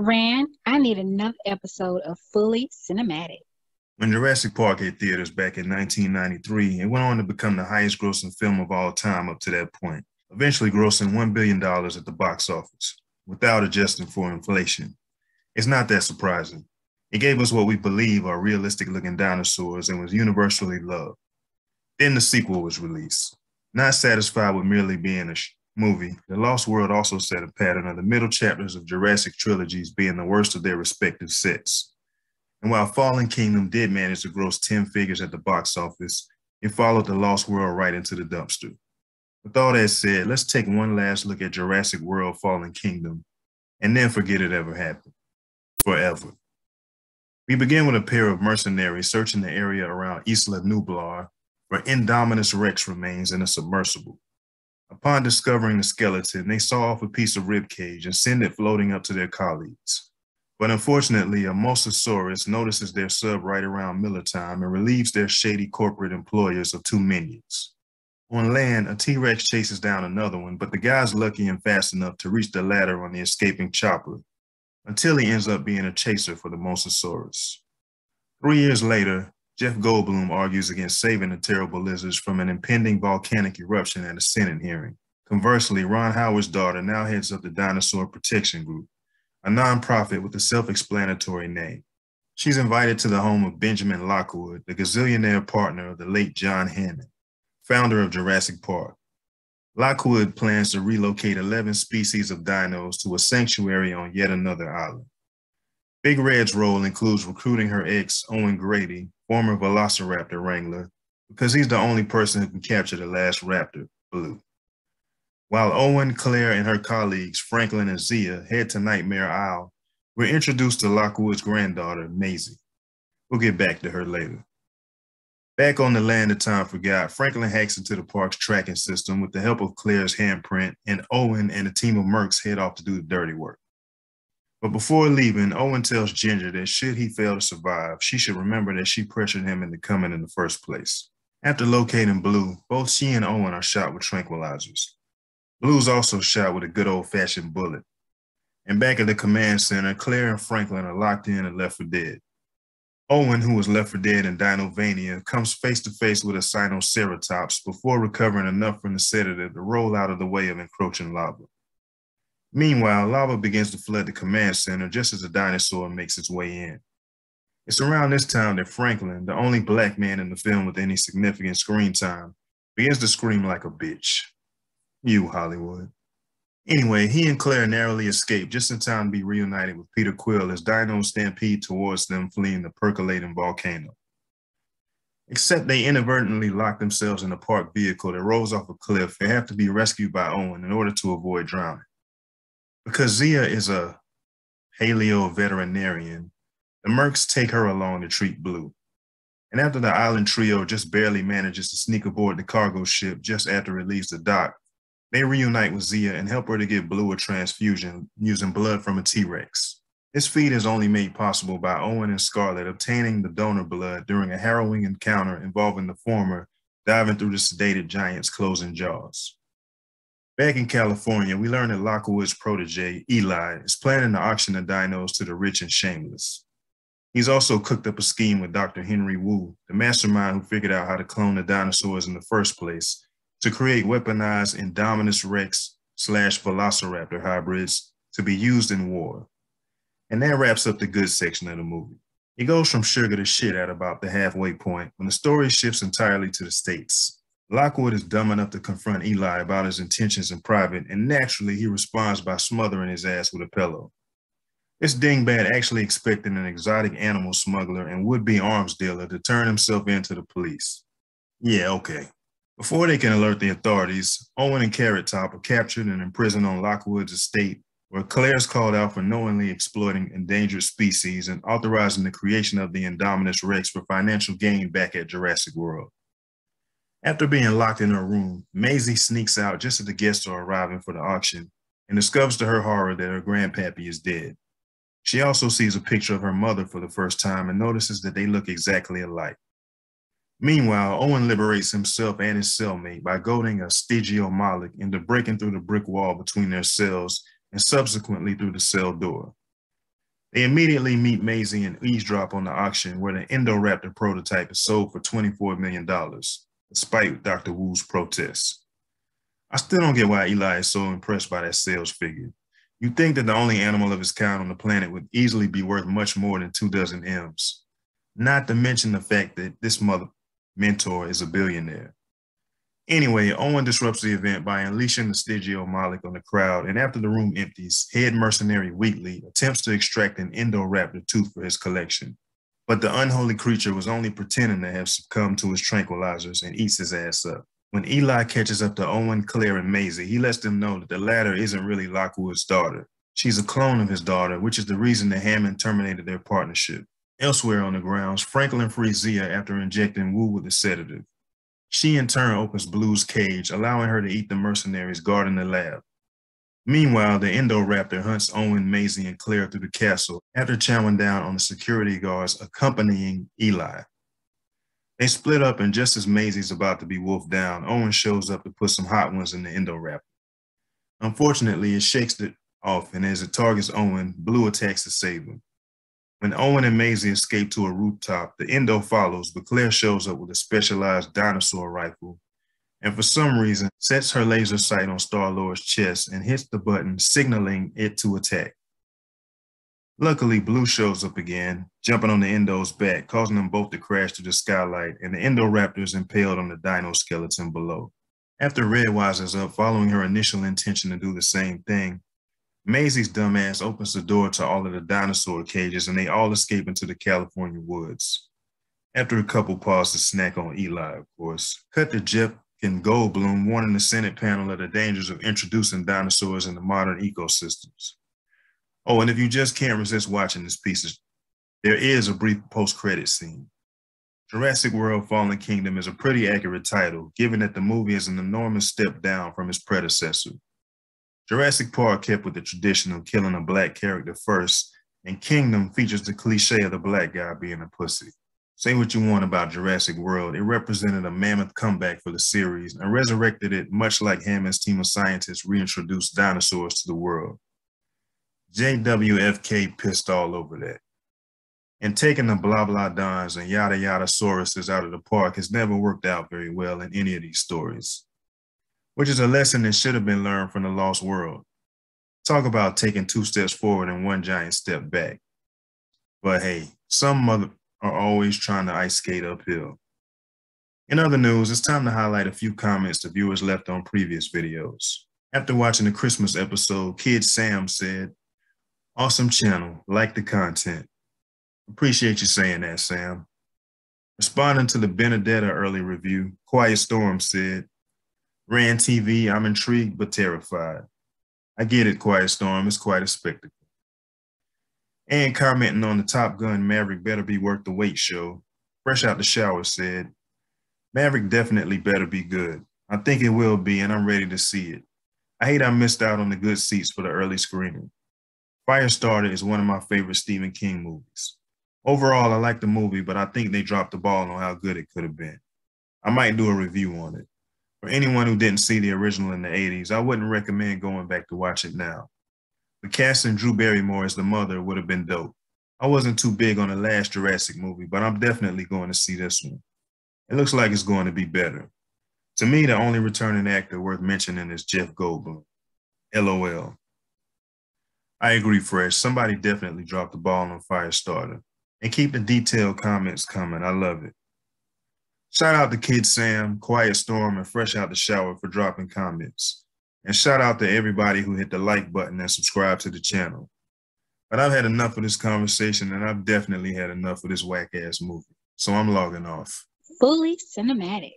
Rand, I need another episode of Fully Cinematic. When Jurassic Park hit theaters back in 1993, it went on to become the highest grossing film of all time up to that point, eventually grossing $1 billion at the box office, without adjusting for inflation. It's not that surprising. It gave us what we believe are realistic looking dinosaurs and was universally loved. Then the sequel was released. Not satisfied with merely being a movie, The Lost World also set a pattern of the middle chapters of Jurassic trilogies being the worst of their respective sets. And while Fallen Kingdom did manage to gross 10 figures at the box office, it followed The Lost World right into the dumpster. With all that said, let's take one last look at Jurassic World Fallen Kingdom and then forget it ever happened. Forever. We begin with a pair of mercenaries searching the area around Isla Nublar for Indominus Rex remains in a submersible. Upon discovering the skeleton, they saw off a piece of rib cage and send it floating up to their colleagues. But unfortunately, a Mosasaurus notices their sub right around Miller time and relieves their shady corporate employers of two minions. On land, a T-Rex chases down another one, but the guy's lucky and fast enough to reach the ladder on the escaping chopper, until he ends up being a chaser for the Mosasaurus. Three years later, Jeff Goldblum argues against saving the terrible lizards from an impending volcanic eruption at a Senate hearing. Conversely, Ron Howard's daughter now heads up the Dinosaur Protection Group, a nonprofit with a self-explanatory name. She's invited to the home of Benjamin Lockwood, the gazillionaire partner of the late John Hammond, founder of Jurassic Park. Lockwood plans to relocate 11 species of dinos to a sanctuary on yet another island. Big Red's role includes recruiting her ex, Owen Grady, former Velociraptor wrangler, because he's the only person who can capture the last raptor, Blue. While Owen, Claire, and her colleagues, Franklin and Zia, head to Nightmare Isle, we're introduced to Lockwood's granddaughter, Maisie. We'll get back to her later. Back on the land of time forgot, Franklin hacks into the park's tracking system with the help of Claire's handprint, and Owen and a team of mercs head off to do the dirty work. But before leaving, Owen tells Ginger that should he fail to survive, she should remember that she pressured him into coming in the first place. After locating Blue, both she and Owen are shot with tranquilizers. Blue's also shot with a good old fashioned bullet. And back at the command center, Claire and Franklin are locked in and left for dead. Owen, who was left for dead in Dinovania, comes face to face with a Sinoceratops before recovering enough from the sedative to roll out of the way of encroaching lava. Meanwhile, lava begins to flood the command center just as the dinosaur makes its way in. It's around this time that Franklin, the only black man in the film with any significant screen time, begins to scream like a bitch. You, Hollywood. Anyway, he and Claire narrowly escape just in time to be reunited with Peter Quill as dinos stampede towards them fleeing the percolating volcano. Except they inadvertently lock themselves in a parked vehicle that rolls off a cliff and have to be rescued by Owen in order to avoid drowning. Because Zia is a paleo veterinarian, the Mercs take her along to treat Blue. And after the island trio just barely manages to sneak aboard the cargo ship just after it leaves the dock, they reunite with Zia and help her to get Blue a transfusion using blood from a T-Rex. This feat is only made possible by Owen and Scarlett obtaining the donor blood during a harrowing encounter involving the former diving through the sedated giant's closing jaws. Back in California, we learned that Lockwood's protege, Eli, is planning to auction the dinos to the rich and shameless. He's also cooked up a scheme with Dr. Henry Wu, the mastermind who figured out how to clone the dinosaurs in the first place, to create weaponized Indominus Rex slash Velociraptor hybrids to be used in war. And that wraps up the good section of the movie. It goes from sugar to shit at about the halfway point when the story shifts entirely to the States. Lockwood is dumb enough to confront Eli about his intentions in private, and naturally he responds by smothering his ass with a pillow. This dingbat actually expected an exotic animal smuggler and would-be arms dealer to turn himself in to the police. Yeah, okay. Before they can alert the authorities, Owen and Carrot Top are captured and imprisoned on Lockwood's estate, where Claire's called out for knowingly exploiting endangered species and authorizing the creation of the Indominus Rex for financial gain back at Jurassic World. After being locked in her room, Maisie sneaks out just as the guests are arriving for the auction and discovers to her horror that her grandpappy is dead. She also sees a picture of her mother for the first time and notices that they look exactly alike. Meanwhile, Owen liberates himself and his cellmate by goading a Stygio into breaking through the brick wall between their cells and subsequently through the cell door. They immediately meet Maisie and eavesdrop on the auction where the Indoraptor prototype is sold for $24 million, despite Dr. Wu's protests. I still don't get why Eli is so impressed by that sales figure. You'd think that the only animal of its kind on the planet would easily be worth much more than two dozen M's. Not to mention the fact that this mother mentor is a billionaire. Anyway, Owen disrupts the event by unleashing the Stygimoloch on the crowd, and after the room empties, head mercenary Wheatley attempts to extract an Indoraptor tooth for his collection. But the unholy creature was only pretending to have succumbed to his tranquilizers and eats his ass up. When Eli catches up to Owen, Claire, and Maisie, he lets them know that the latter isn't really Lockwood's daughter. She's a clone of his daughter, which is the reason that Hammond terminated their partnership. Elsewhere on the grounds, Franklin frees Zia after injecting Wu with a sedative. She in turn opens Blue's cage, allowing her to eat the mercenaries guarding the lab. Meanwhile, the Indoraptor hunts Owen, Maisie, and Claire through the castle after chowing down on the security guards accompanying Eli. They split up, and just as Maisie's about to be wolfed down, Owen shows up to put some hot ones in the Indoraptor. Unfortunately, it shakes it off, and as it targets Owen, Blue attacks to save him. When Owen and Maisie escape to a rooftop, the Indo follows, but Claire shows up with a specialized dinosaur rifle and for some reason sets her laser sight on Star-Lord's chest and hits the button signaling it to attack. Luckily, Blue shows up again, jumping on the Indo's back, causing them both to crash through the skylight, and the Indoraptor is impaled on the dino skeleton below. After Red wises up, following her initial intention to do the same thing, Maisie's dumbass opens the door to all of the dinosaur cages and they all escape into the California woods. After a couple pause to snack on Eli, of course, cut to Jeff and Goldblum warning the Senate panel of the dangers of introducing dinosaurs into modern ecosystems. Oh, and if you just can't resist watching this piece, there is a brief post-credit scene. Jurassic World Fallen Kingdom is a pretty accurate title, given that the movie is an enormous step down from its predecessor. Jurassic Park kept with the tradition of killing a black character first, and Kingdom features the cliche of the black guy being a pussy. Say what you want about Jurassic World, it represented a mammoth comeback for the series and resurrected it much like Hammond's team of scientists reintroduced dinosaurs to the world. JWFK pissed all over that. And taking the blah blah dons and yada yada sauruses out of the park has never worked out very well in any of these stories which is a lesson that should have been learned from the lost world. Talk about taking two steps forward and one giant step back. But hey, some mother are always trying to ice skate uphill. In other news, it's time to highlight a few comments the viewers left on previous videos. After watching the Christmas episode, Kid Sam said, Awesome channel, like the content. Appreciate you saying that, Sam. Responding to the Benedetta early review, Quiet Storm said, Ran TV, I'm intrigued but terrified. I get it, Quiet Storm, it's quite a spectacle. And commenting on the Top Gun Maverick Better Be Worth the Wait show, fresh out the shower said, Maverick definitely better be good. I think it will be, and I'm ready to see it. I hate I missed out on the good seats for the early screening. Firestarter is one of my favorite Stephen King movies. Overall, I like the movie, but I think they dropped the ball on how good it could have been. I might do a review on it. For anyone who didn't see the original in the 80s, I wouldn't recommend going back to watch it now. But casting Drew Barrymore as the mother would have been dope. I wasn't too big on the last Jurassic movie, but I'm definitely going to see this one. It looks like it's going to be better. To me, the only returning actor worth mentioning is Jeff Goldblum. LOL. I agree, Fresh. Somebody definitely dropped the ball on Firestarter. And keep the detailed comments coming. I love it. Shout out to Kid Sam, Quiet Storm, and Fresh Out the Shower for dropping comments. And shout out to everybody who hit the like button and subscribe to the channel. But I've had enough of this conversation and I've definitely had enough of this whack ass movie. So I'm logging off. Fully cinematic.